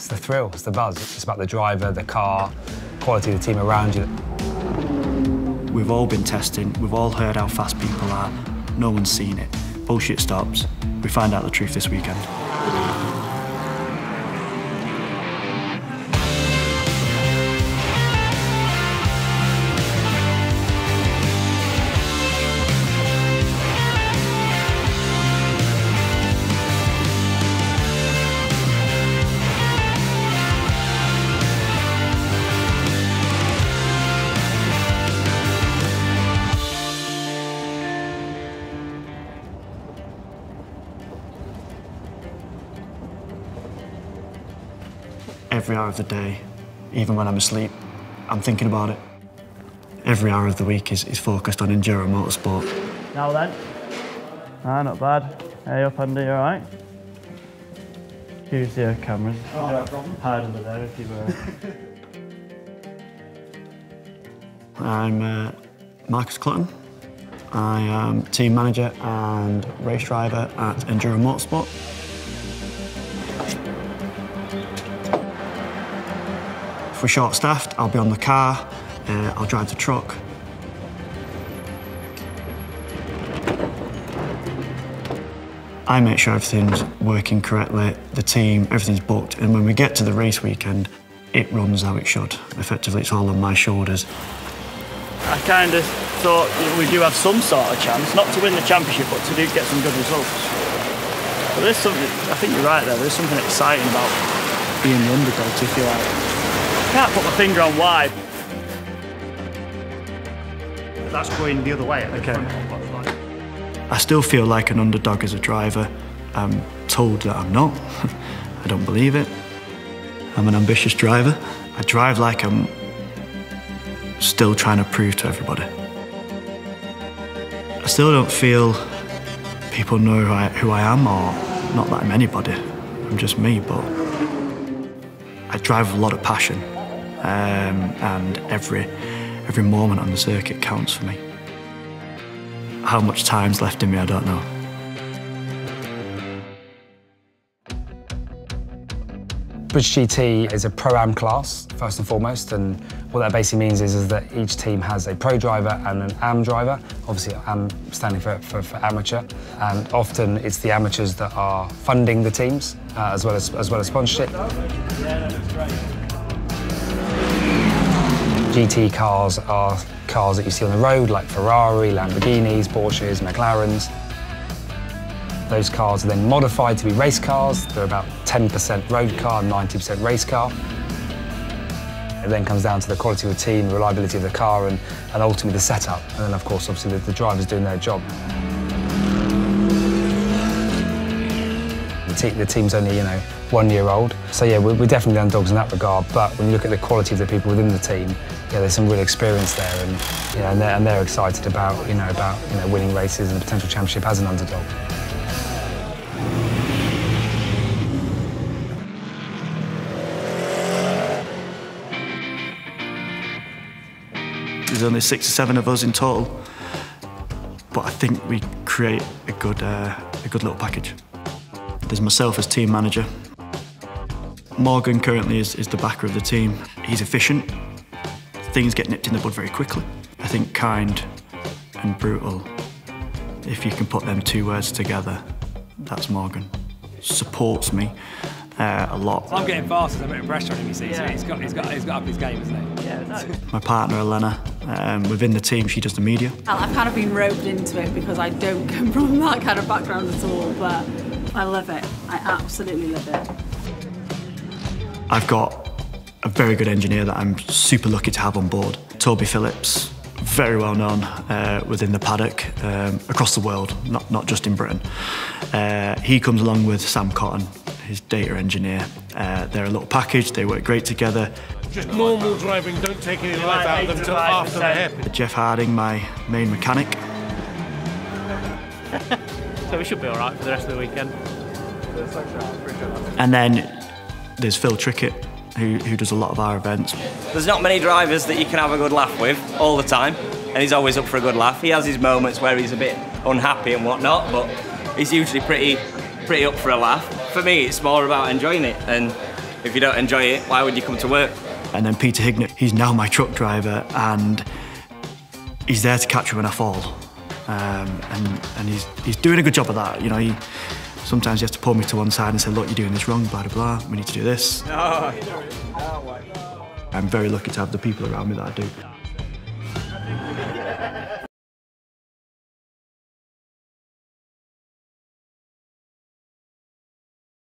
It's the thrill, it's the buzz. It's about the driver, the car, quality of the team around you. We've all been testing, we've all heard how fast people are. No one's seen it. Bullshit stops. We find out the truth this weekend. Every hour of the day, even when I'm asleep, I'm thinking about it. Every hour of the week is, is focused on enduro motorsport. Now then. Ah, not bad. Hey up, Andy, you alright? Use your cameras. Oh, no problem. Hide under there if you were. I'm uh, Marcus Clutton. I am team manager and race driver at Enduro Motorsport. If we're short staffed, I'll be on the car, uh, I'll drive the truck. I make sure everything's working correctly, the team, everything's booked, and when we get to the race weekend, it runs how it should. Effectively, it's all on my shoulders. I kind of thought we do have some sort of chance, not to win the championship, but to do get some good results. But there's something, I think you're right there, there's something exciting about being the underdogs, if you like. I can't put my finger on why. That's going the other way. Okay. I still feel like an underdog as a driver. I'm told that I'm not. I don't believe it. I'm an ambitious driver. I drive like I'm still trying to prove to everybody. I still don't feel people know who I, who I am, or not that I'm anybody. I'm just me, but I drive with a lot of passion, um, and every every moment on the circuit counts for me. How much time's left in me, I don't know. British GT is a pro-am class, first and foremost, and what that basically means is, is that each team has a pro driver and an am driver, obviously am standing for, for, for amateur, and often it's the amateurs that are funding the teams, uh, as, well as, as well as sponsorship. GT cars are cars that you see on the road, like Ferrari, Lamborghinis, Porsches, McLarens. Those cars are then modified to be race cars. They're about 10% road car, 90% race car. It then comes down to the quality of the team, reliability of the car, and, and ultimately the setup. And then, of course, obviously, the, the drivers doing their job. The, te the, team's only, you know, one year old. So, yeah, we're, we're definitely underdogs in that regard. But when you look at the quality of the people within the team, yeah, there's some real experience there. And, you know, and, they're, and they're excited about, you know, about you know, winning races and potential championship as an underdog. There's only six or seven of us in total, but I think we create a good, uh, a good little package. There's myself as team manager. Morgan currently is, is the backer of the team. He's efficient. Things get nipped in the bud very quickly. I think kind and brutal, if you can put them two words together, that's Morgan. Supports me uh, a lot. I'm getting fast as a bit of pressure on him, you see, so he's got, he's, got, he's got up his game, isn't he? Yeah, no. My partner, Elena, um, within the team, she does the media. I've kind of been roped into it because I don't come from that kind of background at all, but I love it. I absolutely love it. I've got a very good engineer that I'm super lucky to have on board. Toby Phillips, very well known uh, within the paddock um, across the world, not, not just in Britain. Uh, he comes along with Sam Cotton, his data engineer. Uh, they're a little package, they work great together. Just normal driving, don't take any life out of them until after the hairpin. Jeff Harding, my main mechanic. so we should be all right for the rest of the weekend. And then there's Phil Trickett, who, who does a lot of our events. There's not many drivers that you can have a good laugh with all the time, and he's always up for a good laugh. He has his moments where he's a bit unhappy and whatnot, but he's usually pretty, pretty up for a laugh. For me, it's more about enjoying it, and If you don't enjoy it, why would you come to work? And then Peter Hignett, he's now my truck driver and he's there to catch me when I fall. Um, and and he's, he's doing a good job of that. You know, he, sometimes he has to pull me to one side and say, look, you're doing this wrong, blah, blah, blah. We need to do this. Oh. I'm very lucky to have the people around me that I do.